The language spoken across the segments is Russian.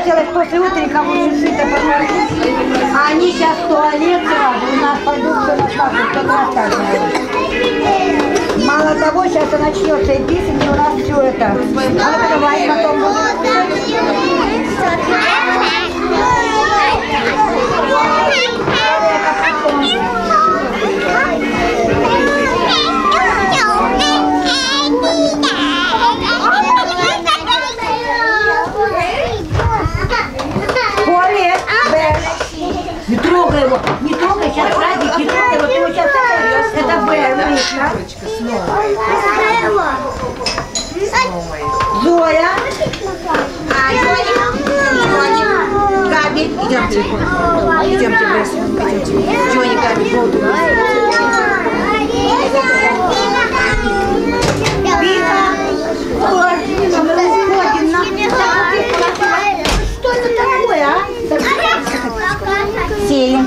хотелось после утренника сыто покормить. А они сейчас в туалет сразу, у нас пойдут все рассказывают, кто рассказывает. Мало того, сейчас и начнется и песни, у нас все это. Давай потом Б, видно? Зоя. А, Джоник. Габи. Идемте. Идемте, Бесс. Идемте. Джоник, Габи, воду. Что это такое, а? Сеем.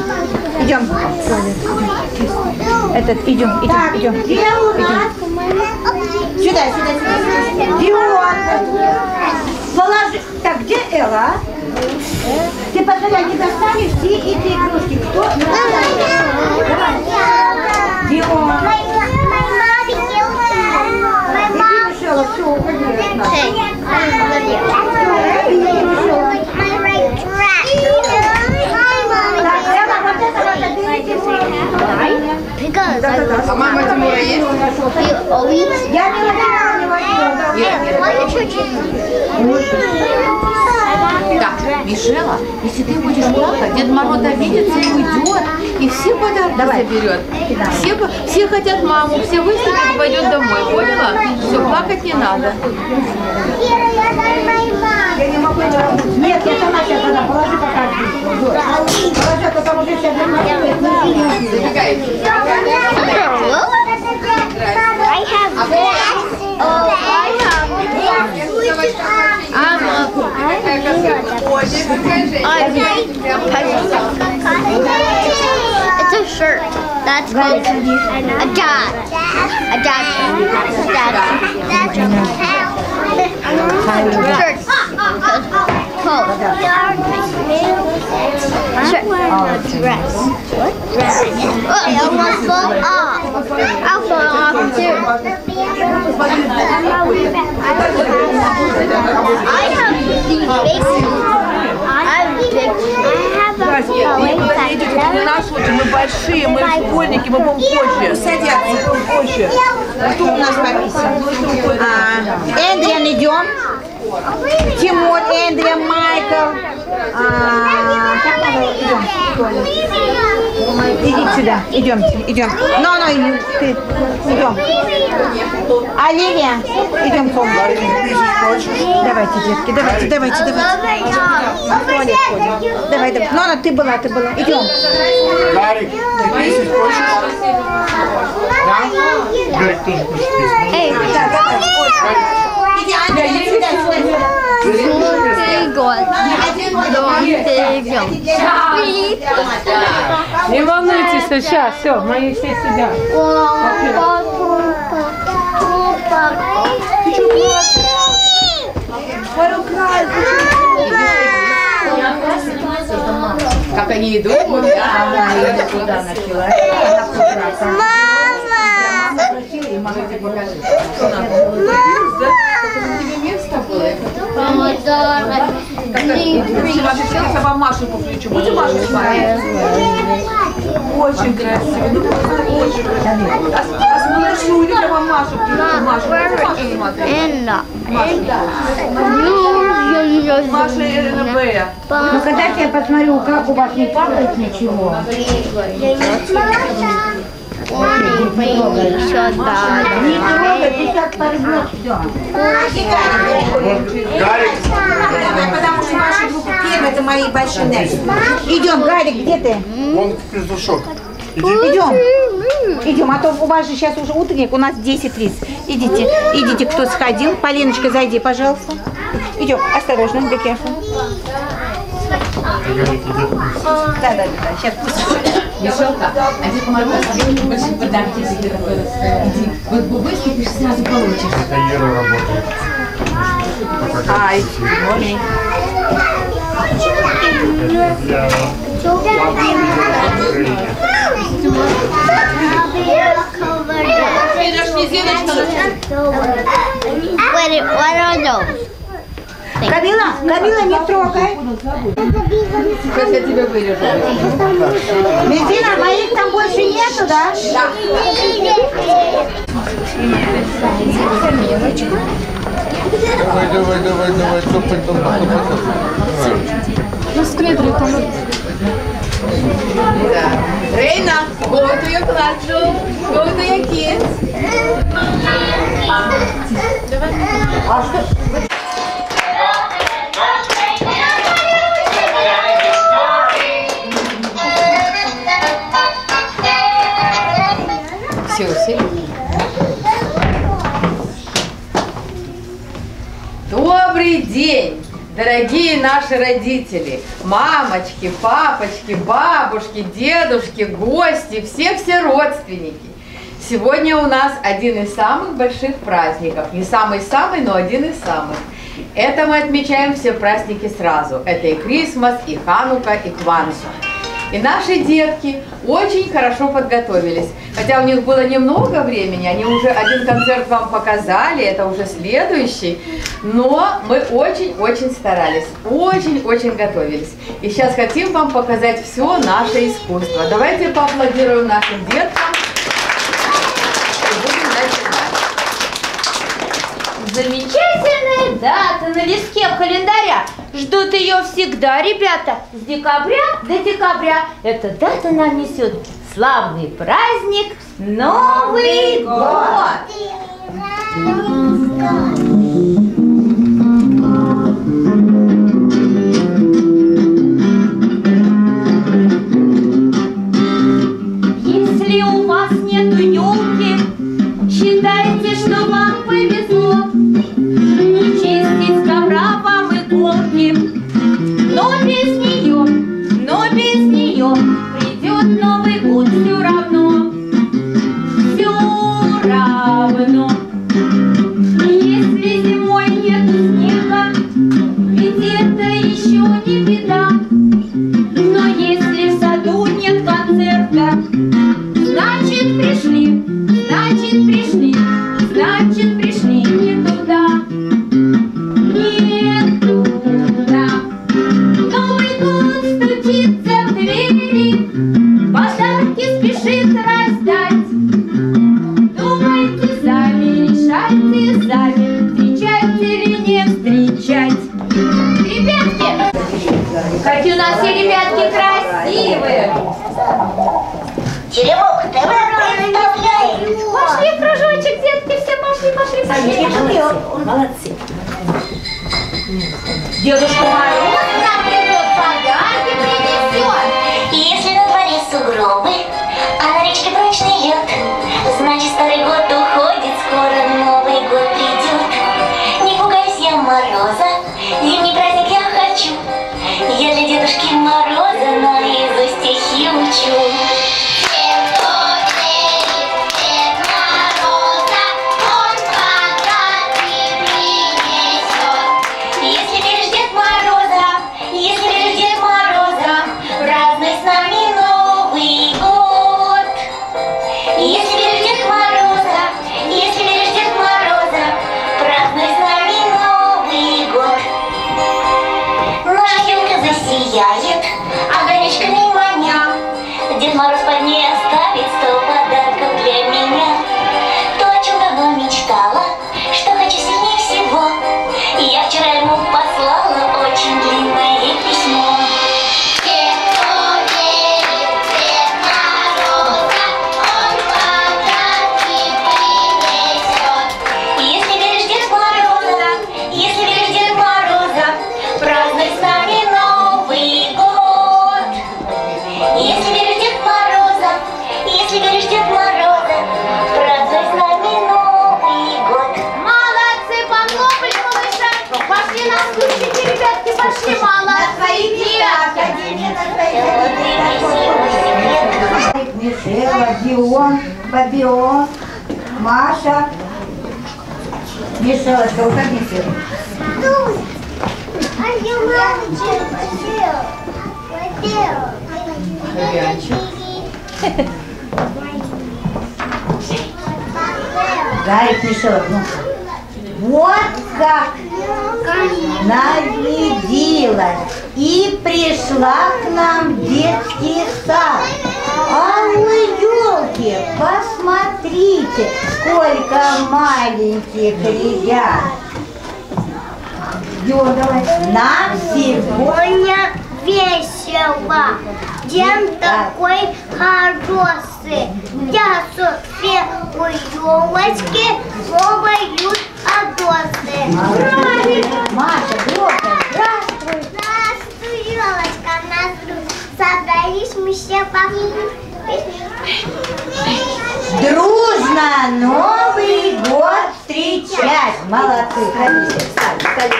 Идем. Этот, идем, идем, идем. Идем. Сюда, сюда, сюда. Дион. Положи. Так, где Элла? Ты они достанешь все эти игрушки. Кто? Давай. Мишела, все, уходи от нас. Так, Элла, вот это вот отберите Because А мама Тимура есть? you always Я не выбирала ни во что. Hey, why you church? Мишела, если ты будешь плакать, Дед Мороз обидится и уйдет, и все подарки заберет. Все, все хотят маму, все выступят и пойдет домой, поняла? Все, плакать не надо. Я не могу не работать. Нет, я сама сейчас она положи пока. Положи, а то там уже сейчас I have Oh, I have It's a shirt. That's called a dad. A dad a dad shirt. Coat. Shirt. Dress. What? Dress. Oh, I almost fall off. I'll fall off too. I have these big Не наш мы большие, мы школьники, мы будем позже. Садятся. Позже. Кто у нас пописан? А, Эндриан, идем. Тимур, Эндриан, Майкл. А, как надо? Идем. Иди сюда. Идемте, идем. Ну, ну, ты. Идем. Оливия, идем, Том. Давайте, детки, давайте, давайте, давайте. Давай, давай. Ну, ну, ты была, ты была. Идем. Гарик, ты писать хочешь? Да? Гарик тоже хочет писать. Эй, Иди, Аня, иди сюда, сюда, сюда. ты год. Дом Не волнуйтесь, сейчас, все, мои все сидят. Как они идут? Она ее куда начала? Она прекрасна. Мама! Спросила, и мама Помидоры. Я вам Машу по плечу. Будете Машу? Очень красиво. Ну, очень. А с- увидите, я вам Машу включу. Машу, будете Машу смотреть? Энна. Маша и РНБ. Ну, когда я посмотрю, как у вас не пахнет ничего. Еще да. Не трогай, ты сейчас порвешь все. Гарик, Потому что ваши группы первые, это мои большие нервы. Идем, Гарик, где ты? вон. Иди. Идем. Идем, а то у вас же сейчас уже утренник, у нас 10 лиц. Идите, идите, кто сходил. Полиночка, зайди, пожалуйста. Идем, осторожно, идет. Да, да, да, сейчас пусть. Мишелка, а Дед Мороз делает большие подарки тебе готовит. Иди, вот выступишь, сразу получишь. Это Ира работает. Ай, Wait, what are those? Камила, Камила, не трогай. Сейчас я тебе вырежу. Медина, моих там больше нету, да? Давай, давай, давай, давай, топай, топай, топай. Да. Рейна, go to your classroom. Go to your kids. Все, наши родители, мамочки, папочки, бабушки, дедушки, гости, все-все родственники. Сегодня у нас один из самых больших праздников. Не самый-самый, но один из самых. Это мы отмечаем все праздники сразу. Это и Крисмас, и Ханука, и Квансу. И наши детки очень хорошо подготовились. Хотя у них было немного времени, они уже один концерт вам показали, это уже следующий. Но мы очень-очень старались, очень-очень готовились. И сейчас хотим вам показать все наше искусство. Давайте поаплодируем нашим деткам. Замечательная дата на листке календаря. Ждут ее всегда, ребята, с декабря до декабря. Эта дата нам несет славный праздник Новый год. Маша. Мишелочка, уходи все. Гарик, Мишелок, ну. Вот как нарядилась и пришла к нам в детский сад. А вы, елки, посмотрите, сколько маленьких ребят. Нам сегодня весело. День такой хороший. Я у елочки ловают одосы. Правильно. Маша, громко, здравствуй. Здравствуй, елочка. Нас собрались мы все покушать. Дружно Новый год встречать. Молодцы. Ходите, встали, встали,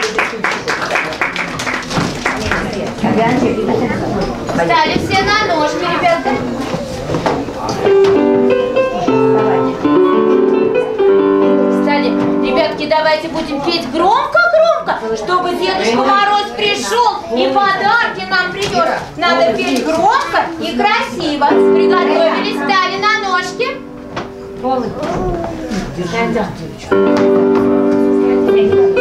встали. Все на ножки, ребята. Ребятки, давайте будем петь громко-громко, чтобы Дедушка Мороз пришел и подарки нам привез. Надо петь громко и красиво. Приготовились, встали на ножки. У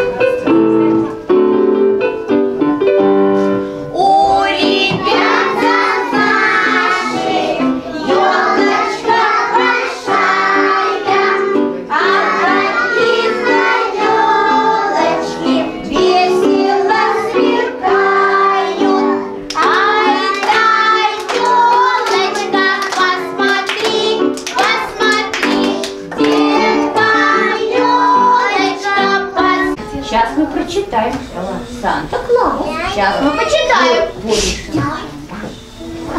Почитаем.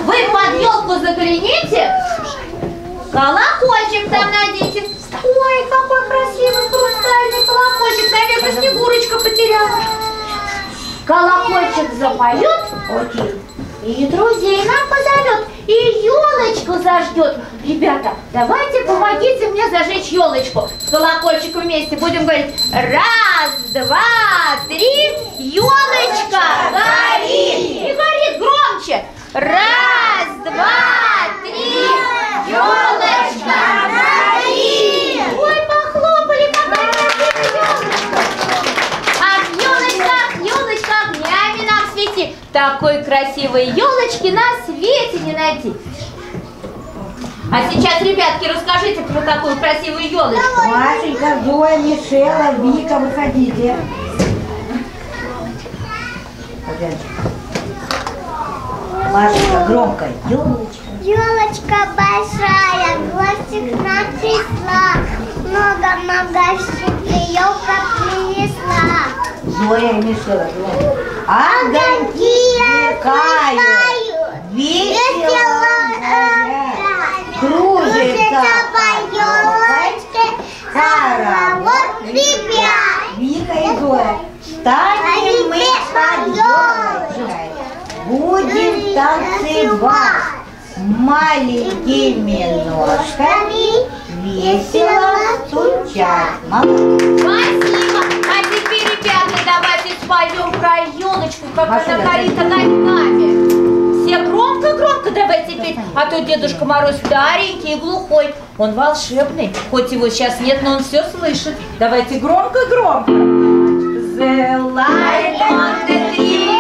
Вы под елку загляните, колокольчик там найдите. Ой, какой красивый хрустальный колокольчик. Наверное, Снегурочка потеряла. Колокольчик запоет, и друзей нам позовет, и елочку заждет. Ребята, давайте помогите мне зажечь елочку. С колокольчиком вместе будем говорить раз, два, три, елочка горит. И горит громче. Раз, два, три, елочка горит. Такой красивой елочки на свете не найти. А сейчас, ребятки, расскажите про такую красивую елочку. Машенька, Зоя, Мишела, Вика, выходите. Машенька, громко. Елочка. Елочка большая, гостик нам пришла. Много-много щепки елка принесла. Зоя громко. Огоньки сверкают, весело горят, кружится по елочке. Хоровод ребят. Вика и Зоя, станем мы под елочкой, будем танцевать. Маленькими ножками, весело стучать. Молодцы. Спасибо. А теперь, ребята, давайте споем про елочку, как Машина, она горит огоньками. Все громко-громко давайте петь, а то Дедушка Мороз старенький и глухой. Он волшебный, хоть его сейчас нет, но он все слышит. Давайте громко-громко. The light on the tree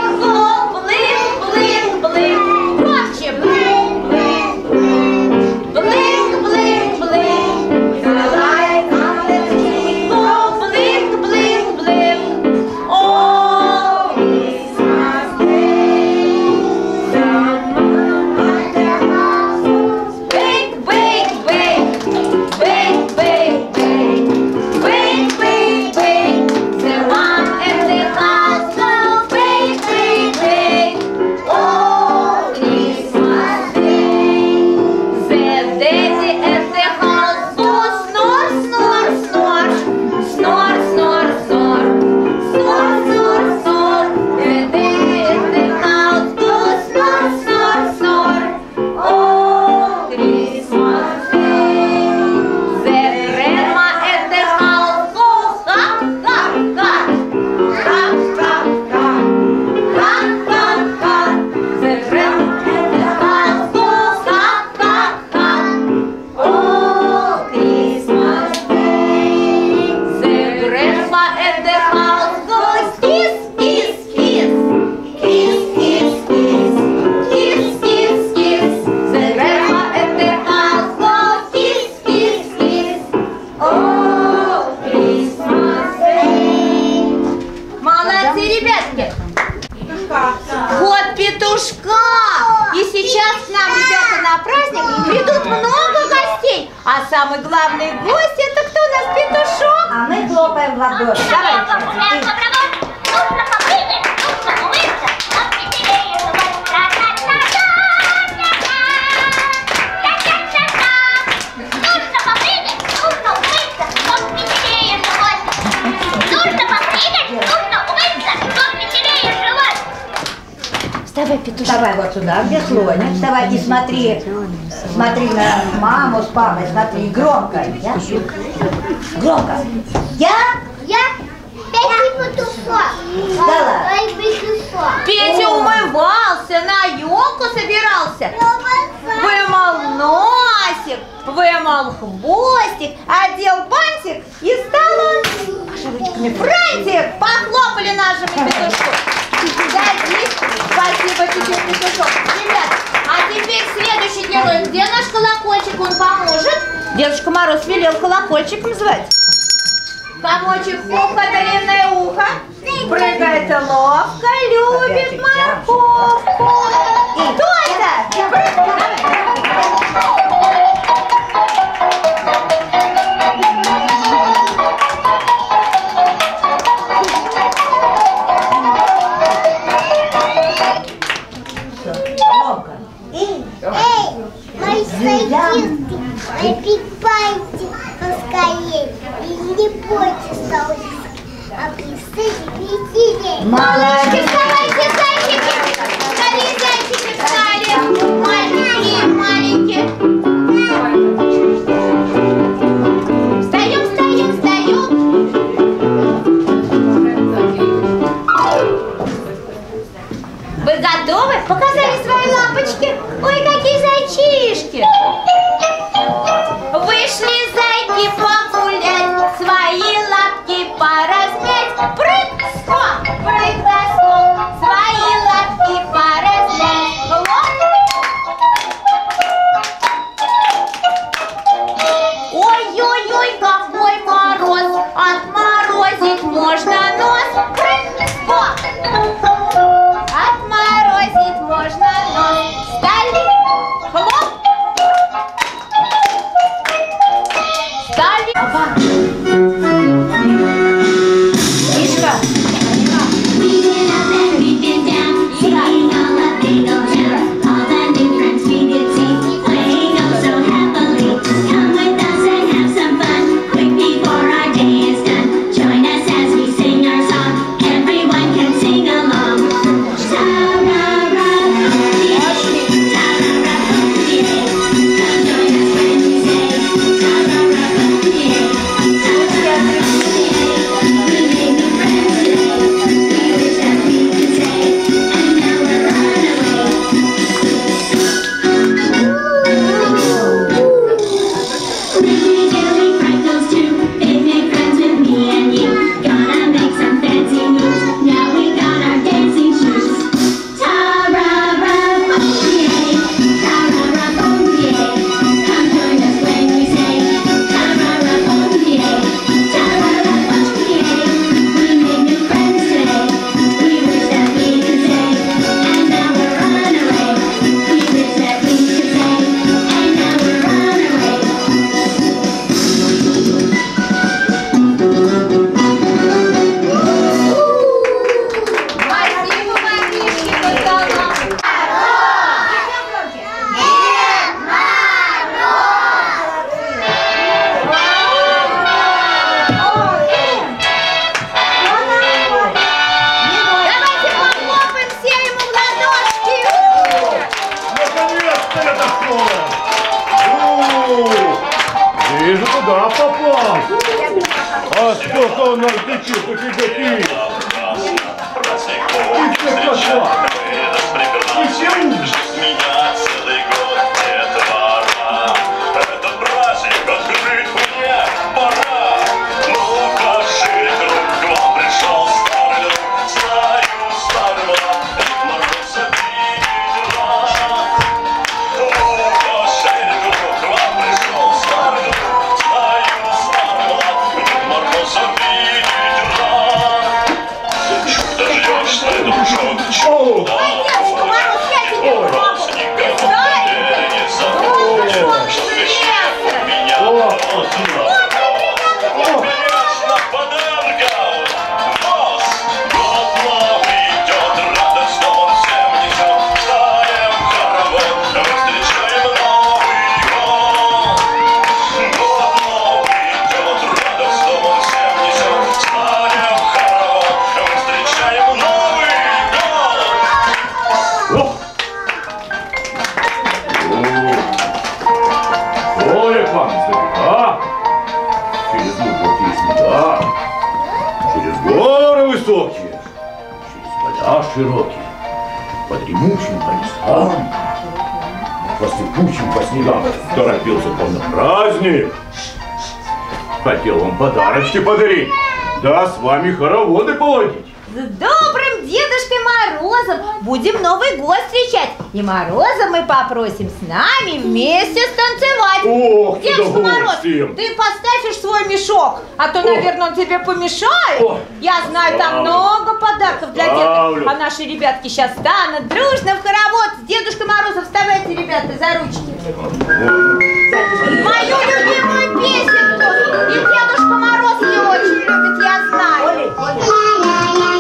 смотри, на маму с папой, смотри, громко. Я? Громко. Я? Я? Петя потушил, да ладно. Петя умывался, на елку собирался, вымыл носик, вымыл хвостик, одел бантик и стал он шарочками. Франтик, похлопали нашему петушку. Годись. Спасибо тебе, Петушок. Ребят, а теперь следующий герой. Где наш колокольчик? Он поможет? Дедушка Мороз велел колокольчиком звать. Комочек ухо, длинное ухо. Прыгает ловко, любит морковку. И тут Malakistan. Подарочки подарить, да с вами хороводы поводить. С добрым Дедушкой Морозом будем Новый год встречать. И Мороза мы попросим с нами вместе станцевать. Ох, Дедушка Мороз, ты поставишь свой мешок, а то, наверное, он тебе помешает. Ой. Я знаю, там много подарков для деток. А наши ребятки сейчас станут дружно в хоровод с Дедушкой Морозом. Вставайте, ребята, за ручки. Мою любимую песенку. И Дедушка очень любит, я знаю. Уродилась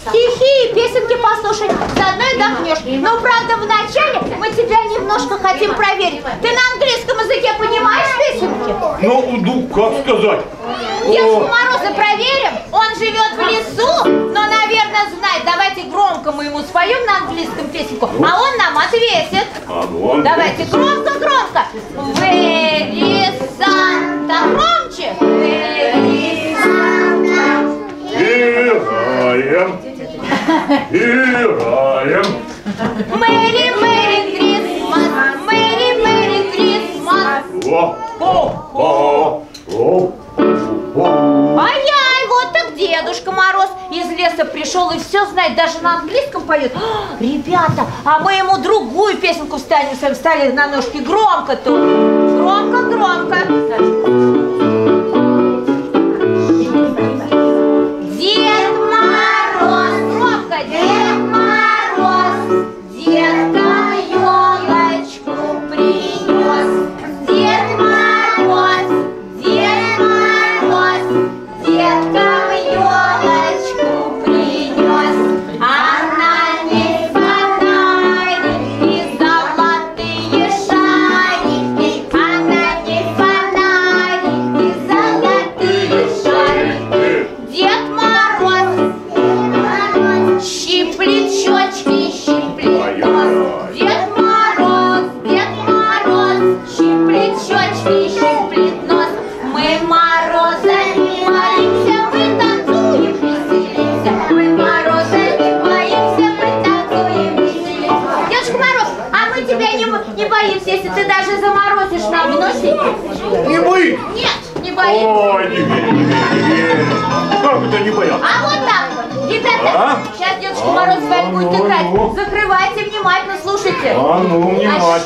Стихи и песенки послушай, заодно и отдохнешь. Но, правда, вначале мы тебя немножко хотим проверить. Ты на английском языке понимаешь песенки? Ну, ну, как сказать? Дедушку Мороза проверим. Он живет в лесу, но, наверное, знает. Давайте громко мы ему споем на английском песенку, а он нам ответит. а. Давайте громко-громко. Very Santa. Громче. Very Santa. Играем, играем. Мэри, Мэри Крисмас. Мэри, Мэри Крисмас. О, о, о, о, о. Ай-яй, вот так Дедушка Мороз из леса пришел и все знает, даже на английском поет. А, Ребята, а мы ему другую песенку встанем, с вами встали на ножки громко тут. Громко, громко. Дед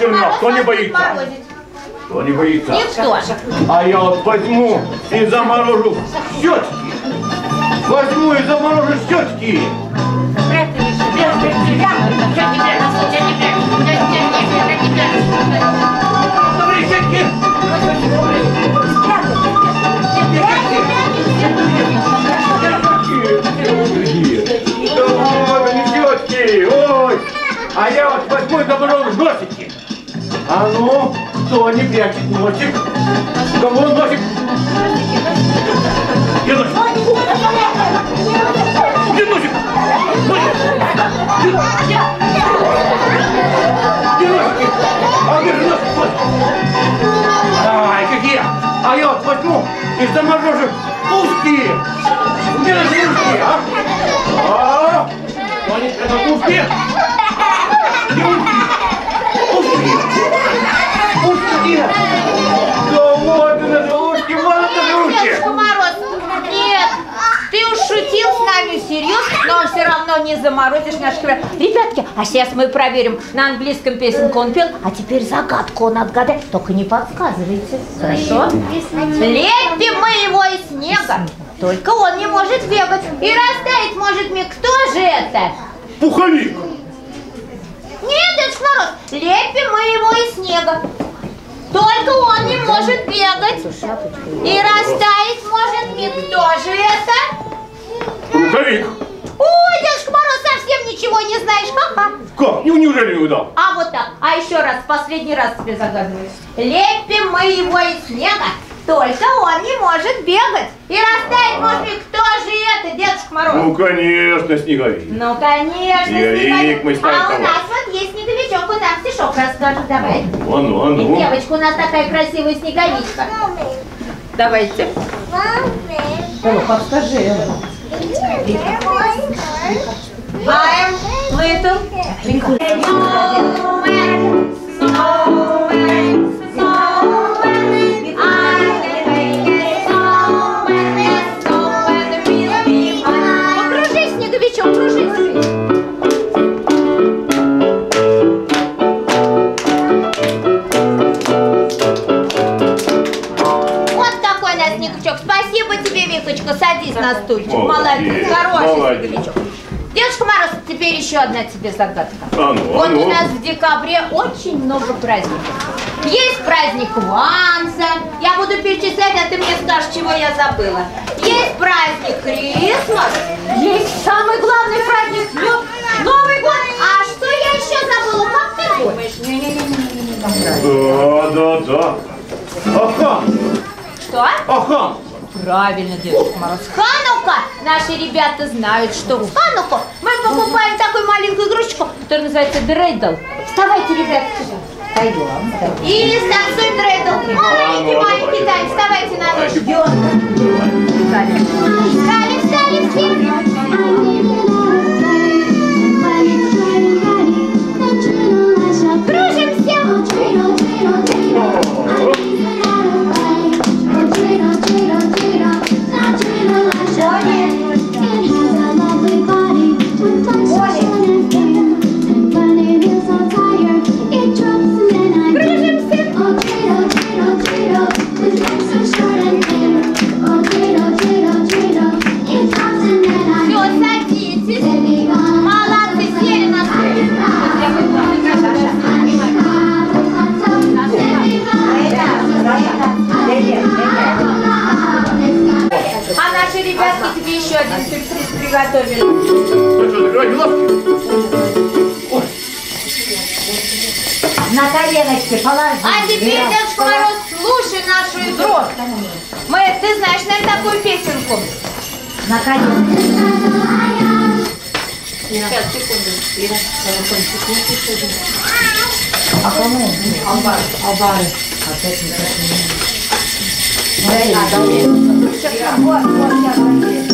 Мороз Кто не боится? Кто не боится? Никто. А я вот возьму и заморожу щетки. Возьму и заморожу щетки. А я вот возьму и заморожу носики. А ну, кто не прячет носик? Кому носик? Где носик? Где носик? Носик! Где носики? А где же носик? Ай, какие! А я вот возьму и заморожу узкие! Где наши узкие, а? А? Не спрятал узкие? Узкие! Да узкие, вот это узкие! Дедушка Мороз, нет, ты уж шутил с нами всерьез, но все равно не заморозишь наш край. Ребятки, а сейчас мы проверим. На английском песенку он пел, а теперь загадку он отгадает. Только не подсказывайте, хорошо? Лепим мы его из снега, только он не может бегать. И растаять может мне. Кто же это? Пуховик! Нет, Дедушка Мороз, лепим мы его из снега. Только он не может бегать. И растаять может не кто же это? Рукавик! Ой, Дедушка Мороз, совсем ничего не знаешь. Ха-ха. Как? Ну, неужели не удал? А вот так. А еще раз, последний раз тебе загадываю. Лепим мы его из снега, только он не может бегать. И растаять может кто же это, Дедушка Мороз? Ну, конечно, снеговик. Ну, конечно, Снеговик, мы знаем А у нас вот есть снеговичок, он нам стишок расскажет. Давай. Вон, вон, И ну. девочка у нас такая красивая снеговичка. Давайте. Элла, подскажи, Элла. I'm little Стульчик. Молодец, хороший снеговичок. Дедушка Мороз, теперь еще одна тебе загадка. А ну, а Вот ну. у нас в декабре очень много праздников. Есть праздник Ванса. Я буду перечислять, а ты мне скажешь, чего я забыла. Есть праздник Крисмас. Есть самый главный праздник Новый год. А что я еще забыла? Как ты думаешь? Да, да, да. Аха, Что? аха. Правильно, Дедушка Мороз. Ханука! Наши ребята знают, что в Хануку мы покупаем такую маленькую игрушечку, которая называется дрейдл. Вставайте, ребятки. Пойдем. Или станцуем дрейдл. Маленький, маленький танец. Вставайте на. Давай. Встали, встали, все. Приготовили. Ну что, закрывайте лапки. На коленочки положи. А теперь, Дедушка Мороз, слушай нашу игру. Мы, ты знаешь, наверное, такую песенку. На коленочки. Сейчас, секунду. А кому? Албары. Албары. Опять не Вот, вот, я.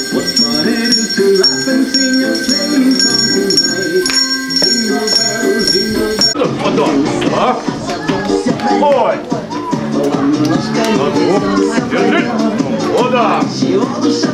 что? А? Ой! Держи! О, да! Чего душа